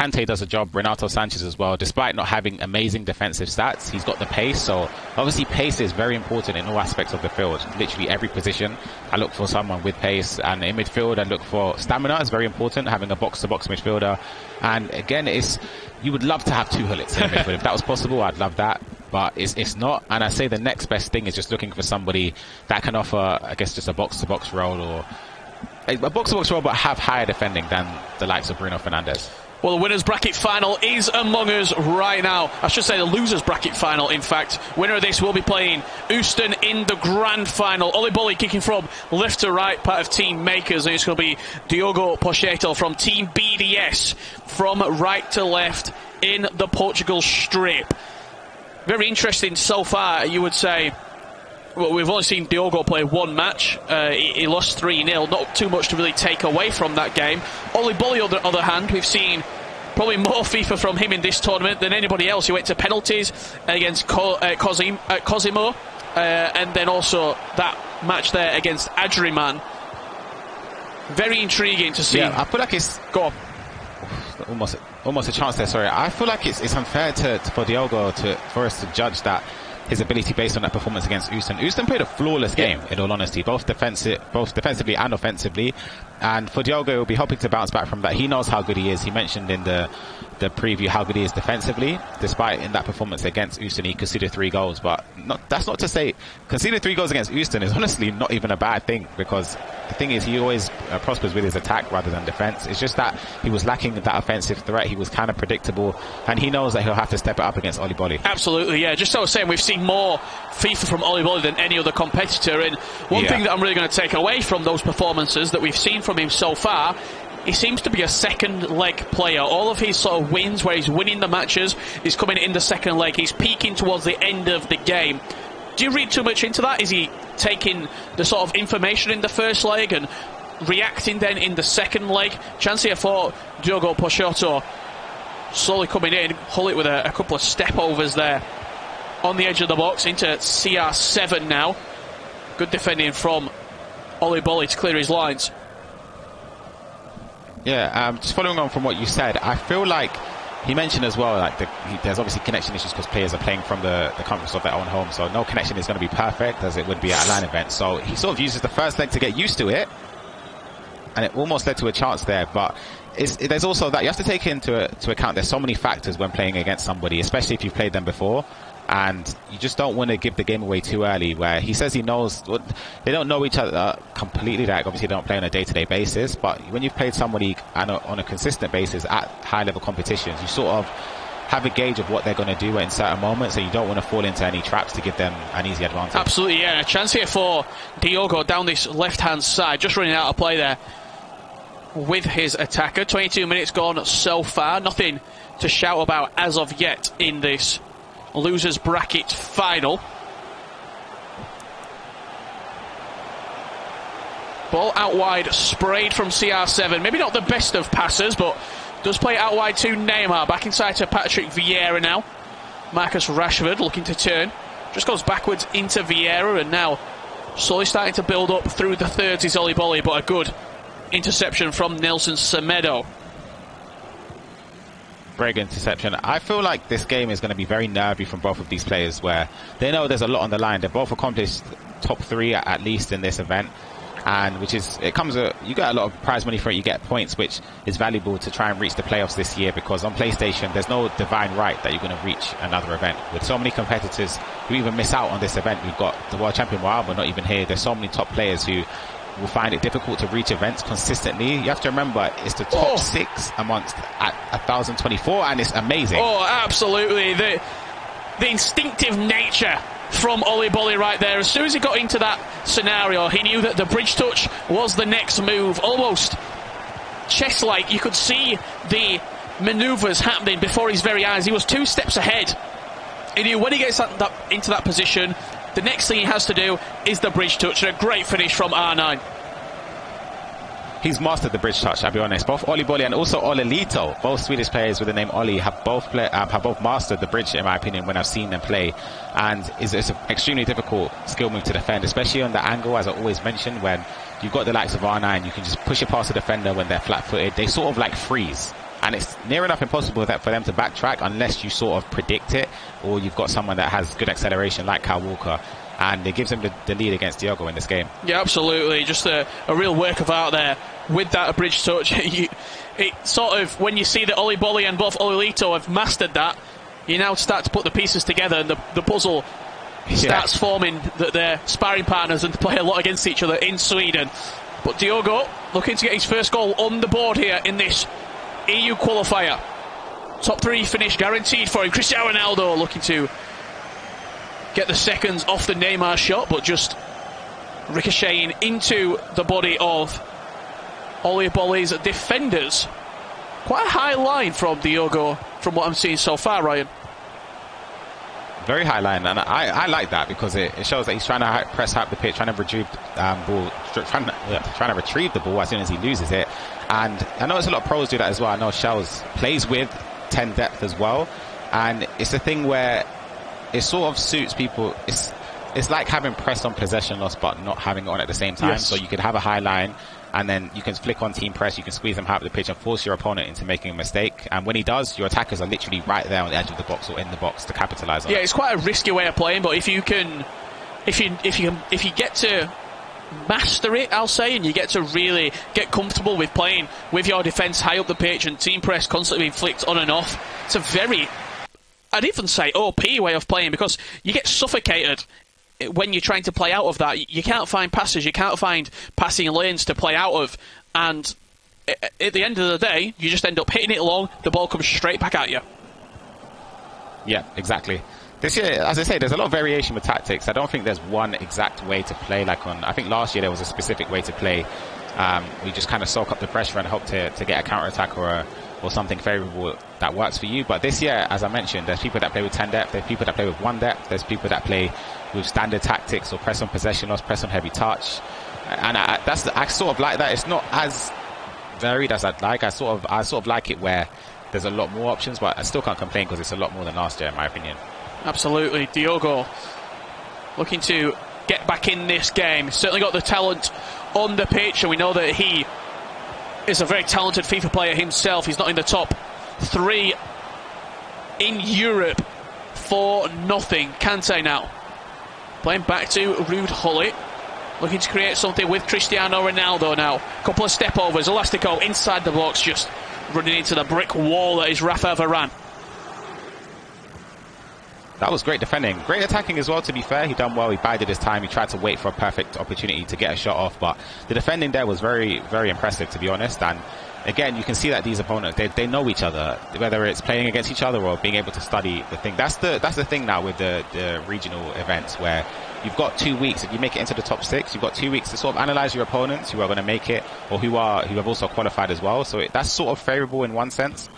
Kante does a job. Renato Sanches as well. Despite not having amazing defensive stats, he's got the pace. So obviously, pace is very important in all aspects of the field. Literally every position, I look for someone with pace, and in midfield, I look for stamina. is very important. Having a box-to-box midfielder, and again, it's you would love to have two Gullits in midfield. if that was possible, I'd love that but it's, it's not. And I say the next best thing is just looking for somebody that can offer, I guess, just a box to box role or a box to box role, but have higher defending than the likes of Bruno Fernandes. Well, the winners bracket final is among us right now. I should say the losers bracket final, in fact. Winner of this will be playing Houston in the grand final. Oliboli kicking from left to right, part of Team Mkers. And it's going to be Diogo Peixoto from Team BDS from right to left in the Portugal strip. Very interesting so far, you would say. Well, we've only seen Diogo play one match. Uh, he, he, lost 3 0. Not too much to really take away from that game. Oliboli, on the other hand, we've seen probably more FIFA from him in this tournament than anybody else. He went to penalties against Co- uh, Cosim- uh, Cosimo, uh, and then also that match there against Adriman. Very intriguing to see. Yeah, I feel like it's. Go on. Almost, almost a chance there. Sorry, I feel like it's, it's unfair to, to for Diogo to for us to judge that his ability based on that performance against Houston. Houston played a flawless game, yeah. in all honesty, both defensive, both defensively and offensively. And for Diogo, he'll be hoping to bounce back from that. He knows how good he is. He mentioned in the the preview how good he is defensively. Despite in that performance against Houston, he conceded three goals. But not, that's not to say conceding three goals against Houston is honestly not even a bad thing because the thing is he always uh, prospers with his attack rather than defense. It's just that he was lacking that offensive threat. He was kind of predictable, and he knows that he'll have to step it up against Oliboli. Absolutely, yeah. Just I was saying, we've seen more FIFA from Bolli than any other competitor. And one yeah. thing that I'm really going to take away from those performances that we've seen from him so far he seems to be a second leg player. All of his sort of wins where he's winning the matches, he's coming in the second leg. He's peaking towards the end of the game. Do you read too much into that? Is he taking the sort of information in the first leg and reacting then in the second leg? Chance here for Diogo Peixoto slowly coming in. Gullit with a, a couple of step overs there on the edge of the box into CR7 now. Good defending from Oliboli to clear his lines. Yeah, um, just following on from what you said, I feel like he mentioned as well like the, he, there's obviously connection issues because players are playing from the, the comforts of their own home, so no connection is going to be perfect as it would be at a line event. So he sort of uses the first leg to get used to it, and it almost led to a chance there. But there's also that you have to take into to account. There's so many factors when playing against somebody, especially if you've played them before and you just don't want to give the game away too early. Where he says he knows, well, they don't know each other completely. Like obviously they don't play on a day-to-day basis, but when you've played somebody on a, on a consistent basis at high-level competitions, you sort of have a gauge of what they're going to do in certain moments, and you don't want to fall into any traps to give them an easy advantage. Absolutely, yeah. A chance here for Diogo down this left-hand side, just running out of play there with his attacker. 22 minutes gone so far, nothing to shout about as of yet in this losers bracket final. Ball out wide, sprayed from CR7. Maybe not the best of passes, but does play out wide to Neymar. Back inside to Patrick Vieira now. Marcus Rashford looking to turn. Just goes backwards into Vieira and now slowly starting to build up through the thirds is Oliboli, but a good interception from Nelson Semedo good interception. I feel like this game is going to be very nervy from both of these players where they know there's a lot on the line. They're both accomplished top three at least in this event. And which is, it comes, a, you get a lot of prize money for it. You get points, which is valuable to try and reach the playoffs this year because on PlayStation, there's no divine right that you're going to reach another event. With so many competitors who even miss out on this event, we've got the world champion Wild, but not even here. There's so many top players who will find it difficult to reach events consistently. You have to remember it's the top oh. six amongst at 1024, and it's amazing. Oh, absolutely! The the instinctive nature from Oliboli right there. As soon as he got into that scenario, he knew that the bridge touch was the next move. Almost chess-like, you could see the manoeuvres happening before his very eyes. He was two steps ahead. He knew when he gets that, that, into that position, the next thing he has to do is the bridge touch, and a great finish from R9. He's mastered the bridge touch, I'll be honest. Both Oliboli and also Ollelito, both Swedish players with the name Oli, have both play, uh, have both mastered the bridge, in my opinion, when I've seen them play. And it's, it's an extremely difficult skill move to defend, especially on the angle, as I always mention, when you've got the likes of R9, you can just push it past the defender when they're flat-footed. They sort of like freeze and it's near enough impossible that for them to backtrack unless you sort of predict it or you've got someone that has good acceleration like Kyle Walker and it gives him the, the lead against Diogo in this game. Yeah, absolutely. Just a, a real work of art there with that bridge touch. you, it sort of, when you see that Oliboli and both Ollelito have mastered that, you now start to put the pieces together and the, the puzzle starts yeah. forming that they're sparring partners and play a lot against each other in Sweden. But Diogo looking to get his first goal on the board here in this EU qualifier. Top three finish guaranteed for him. Cristiano Ronaldo looking to get the seconds off the Neymar shot, but just ricocheting into the body of Oliboli's defenders. Quite a high line from Diogo, from what I'm seeing so far, Ryan. Very high line, and I, I like that because it, it shows that he's trying to press up the pitch, trying to retrieve um, ball, trying yeah, trying to retrieve the ball as soon as he loses it. And I know there's a lot of pros do that as well. I know Shells plays with 10 depth as well, and it's a thing where it sort of suits people. It's it's like having press on possession loss, but not having it on at the same time. Yes. So you could have a high line, and then you can flick on team press. You can squeeze them high up the pitch and force your opponent into making a mistake. And when he does, your attackers are literally right there on the edge of the box or in the box to capitalize on. Yeah, it. it's quite a risky way of playing, but if you can, if you if you if you get to master it, I'll say, and you get to really get comfortable with playing with your defence high up the pitch and team press constantly being flicked on and off. It's a very I'd even say OP way of playing because you get suffocated when you're trying to play out of that. You can't find passes, you can't find passing lanes to play out of, and at the end of the day, you just end up hitting it long, the ball comes straight back at you. Yeah, exactly. This year, as I say, there's a lot of variation with tactics. I don't think there's one exact way to play. Like on, I think last year there was a specific way to play. Um, we just kind of soak up the pressure and hope to, to get a counter attack or a, or something favourable that works for you. But this year, as I mentioned, there's people that play with 10 depth, there's people that play with 1 depth, there's people that play with standard tactics or press on possession loss, press on heavy touch. And I, that's I sort of like that. It's not as varied as I'd like. I sort of I sort of like it where there's a lot more options, but I still can't complain because it's a lot more than last year, in my opinion. Absolutely, Diogo looking to get back in this game. Certainly got the talent on the pitch, and we know that he is a very talented FIFA player himself. He's not in the top three in Europe for nothing. Kante now. Playing back to Ruud Gullit. Looking to create something with Cristiano Ronaldo now. Couple of step overs. Elastico inside the box, just running into the brick wall that is Rafa Varane. That was great defending. Great attacking as well, to be fair. He done well. He bided his time. He tried to wait for a perfect opportunity to get a shot off. But the defending there was very, very impressive, to be honest. And again, you can see that these opponents, they, they know each other, whether it's playing against each other or being able to study the thing. That's the, that's the thing now with the, the regional events where you've got two weeks. If you make it into the top six, you've got two weeks to sort of analyze your opponents who are going to make it or who are, who have also qualified as well. So it, that's sort of favorable in one sense.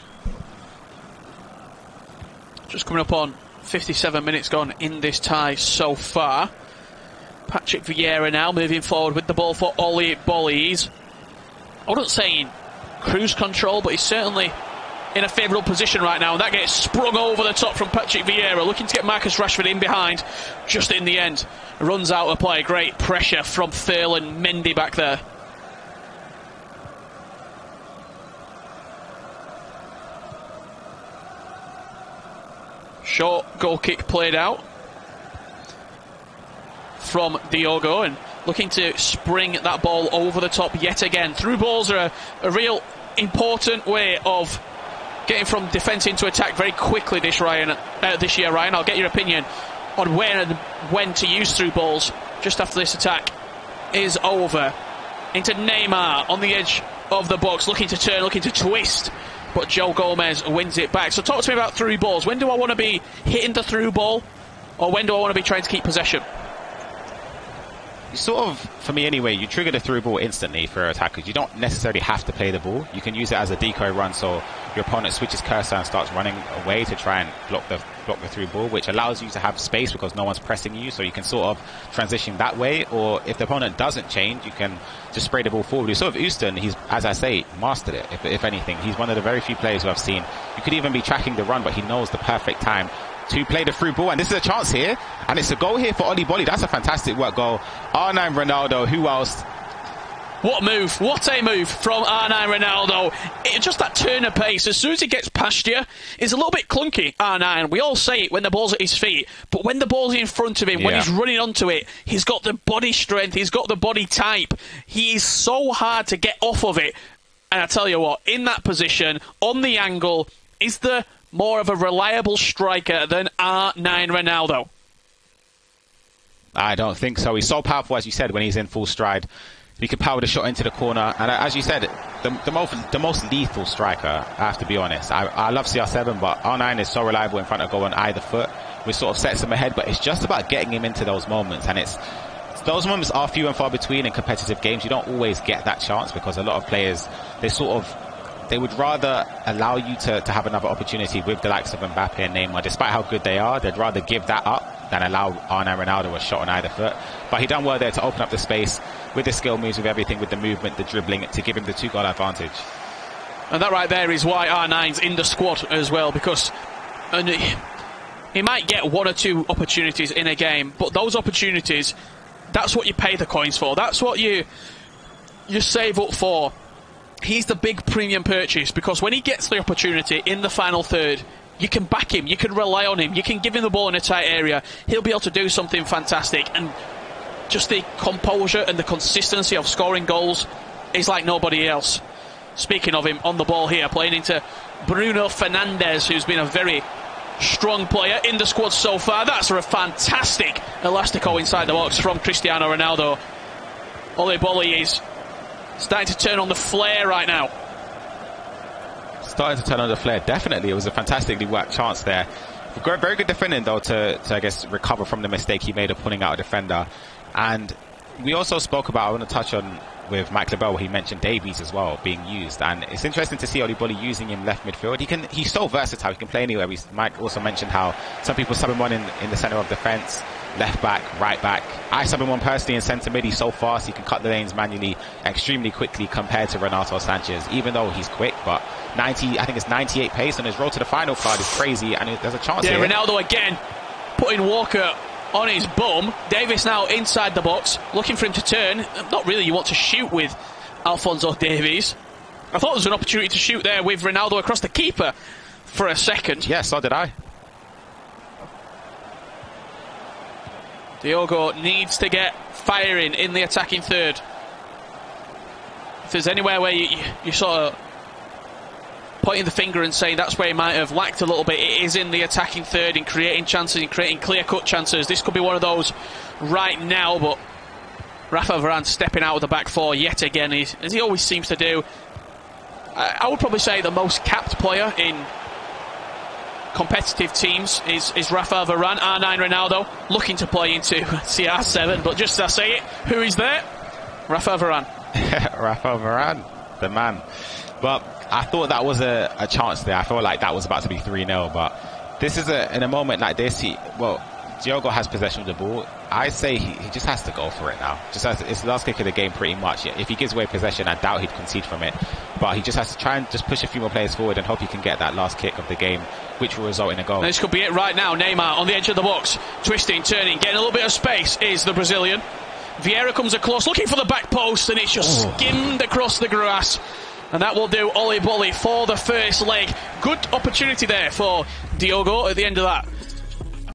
Just coming up on 57 minutes gone in this tie so far. Patrick Vieira now moving forward with the ball for Oli Bollies. I wouldn't say in cruise control, but he's certainly in a favourable position right now. And that gets sprung over the top from Patrick Vieira, looking to get Marcus Rashford in behind. Just in the end, runs out of play. Great pressure from Ferland Mendy back there. Short goal kick played out from Diogo and looking to spring that ball over the top yet again. Through balls are a, a real important way of getting from defence into attack very quickly this Ryan uh, this year, Ryan. I'll get your opinion on when and when to use through balls just after this attack is over. Into Neymar on the edge of the box, looking to turn, looking to twist but Joe Gomez wins it back. So talk to me about through balls. When do I want to be hitting the through ball, or when do I want to be trying to keep possession? You sort of, for me anyway, you trigger the through ball instantly for attackers. You don't necessarily have to play the ball. You can use it as a decoy run, so your opponent switches cursor and starts running away to try and block the block the through ball, which allows you to have space because no one's pressing you, so you can sort of transition that way. Or if the opponent doesn't change, you can just spray the ball forward. You sort of Houston, he's as I say, mastered it. If, if anything, he's one of the very few players who I've seen. You could even be tracking the run, but he knows the perfect time to played the through ball. And this is a chance here. And it's a goal here for Oliboli. That's a fantastic work goal. R9 Ronaldo. Who else? What move? What a move from R9 Ronaldo. It, just that turn of pace. As soon as he gets past you, it's a little bit clunky, R9. We all say it when the ball's at his feet. But when the ball's in front of him, yeah. when he's running onto it, he's got the body strength, he's got the body type. He is so hard to get off of it. And I tell you what, in that position, on the angle, is there more of a reliable striker than R9 Ronaldo? I don't think so. He's so powerful, as you said, when he's in full stride. He can power the shot into the corner, and uh, as you said, the, the most the most lethal striker. I have to be honest. I, I love CR7, but R9 is so reliable in front of goal on either foot, which sort of sets him ahead. But it's just about getting him into those moments, and it's those moments are few and far between in competitive games. You don't always get that chance because a lot of players they sort of they would rather allow you to, to have another opportunity with the likes of Mbappe and Neymar, despite how good they are. They'd rather give that up than allow R9 Ronaldo a shot on either foot. But he done well there to open up the space with the skill moves, with everything, with the movement, the dribbling, to give him the two goal advantage. And that right there is why R9's in the squad as well, because and he might get one or two opportunities in a game, but those opportunities, that's what you pay the coins for. That's what you you save up for he's the big premium purchase because when he gets the opportunity in the final third, you can back him, you can rely on him, you can give him the ball in a tight area. He'll be able to do something fantastic. And just the composure and the consistency of scoring goals is like nobody else. Speaking of him, on the ball here, playing into Bruno Fernandes, who's been a very strong player in the squad so far. That's a fantastic elastico inside the box from Cristiano Ronaldo. Oliboli is Starting to turn on the flare right now. Starting to turn on the flare. Definitely. It was a fantastically worked chance there. Very good defending, though, to, to, I guess, recover from the mistake he made of pulling out a defender. And we also spoke about, I want to touch on with Mike LaBelle, he mentioned Davies as well being used, and it's interesting to see Oliboli using him left midfield. He can, he's so versatile. He can play anywhere. We, Mike also mentioned how some people sub him on in, in the centre of defence, left back, right back. I sub him on personally in centre mid. He's so fast. He can cut the lanes manually, extremely quickly compared to Renato Sanches, Even though he's quick, but 90, I think it's 98 pace on his road to the final card is crazy, and there's a chance. Yeah, here. Ronaldo again putting Walker on his bum. Davies now inside the box, looking for him to turn. Not really you want to shoot with Alphonso Davies. I thought there was an opportunity to shoot there with Ronaldo across the keeper for a second. Yes, so did I. Diogo needs to get firing in the attacking third. If there's anywhere where you, you sort of pointing the finger and saying that's where he might have lacked a little bit. It is in the attacking third, in creating chances, in creating clear-cut chances. This could be one of those right now, but Rafa Varane stepping out of the back four yet again, as he always seems to do. I would probably say the most capped player in competitive teams is, is Rafa Varane, R9 Ronaldo, looking to play into CR7, but just as I say it, who is there? Rafa Varane. Rafa Varane, the man. But I thought that was a, a chance there. I felt like that was about to be 3 0. But this is a, in a moment like this, he, well, Diogo has possession of the ball. I say he, he just has to go for it now. Just has, it's the last kick of the game pretty much. If he gives away possession, I doubt he'd concede from it. But he just has to try and just push a few more players forward and hope he can get that last kick of the game, which will result in a goal. This could be it right now. Neymar on the edge of the box, twisting, turning, getting a little bit of space is the Brazilian. Vieira comes across, looking for the back post, and it's just oh. skimmed across the grass. And that will do Oliboli for the first leg. Good opportunity there for Diogo at the end of that.